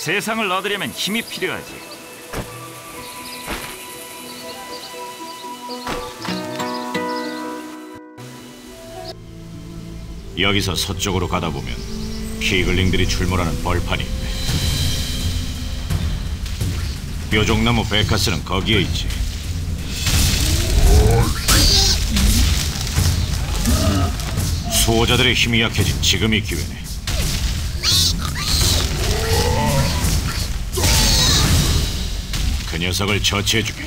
세상을 얻으려면 힘이 필요하지. 여기서 서쪽으로 가다 보면 피글링들이 출몰하는 벌판이 있네. 뾰족나무 베카스는 거기에 있지. 수호자들의 힘이 약해진 지금이 기회네. 녀석을 처치해주게.